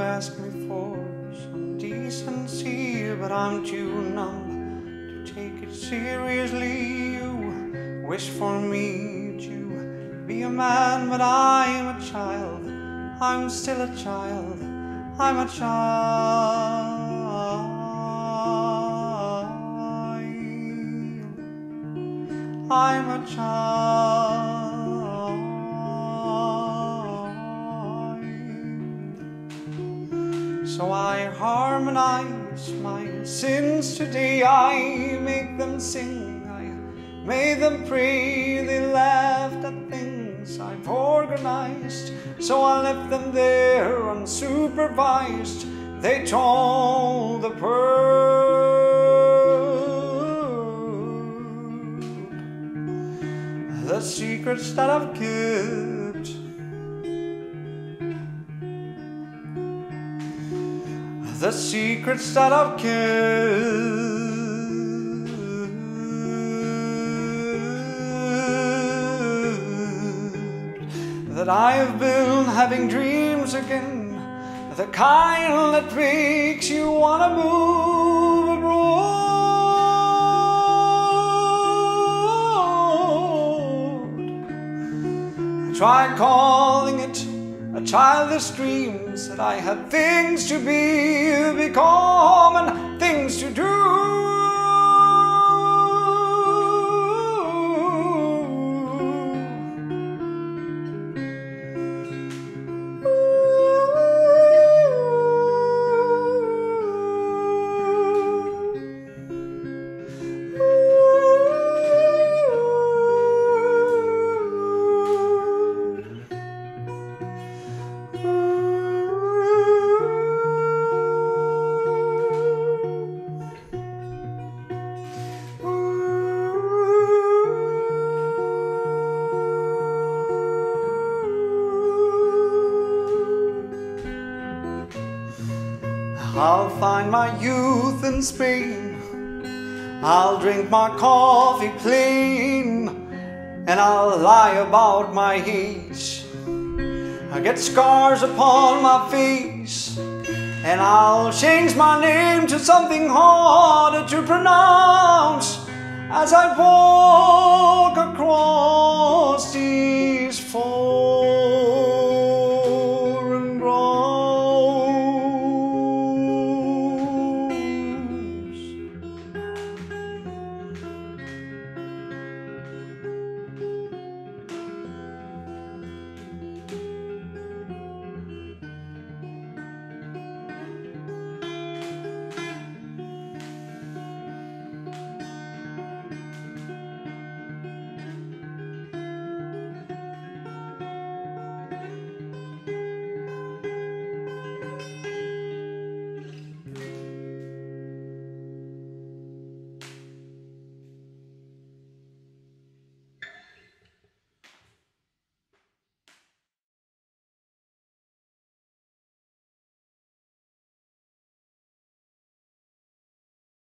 ask me for some decency, but I'm too numb to take it seriously. You wish for me to be a man, but I'm a child. I'm still a child. I'm a child. I'm a child. So I harmonize my sins today. I make them sing. I made them pray. They laughed at things I've organized. So I left them there unsupervised. They told the perp the secrets that I've kept. The secrets that I've kept. That I have been having dreams again, the kind that makes you wanna move abroad. I calling it childish dreams that I had things to be, become, and things to do. I'll find my youth in Spain. I'll drink my coffee plain, and I'll lie about my age. I'll get scars upon my face, and I'll change my name to something harder to pronounce as I walk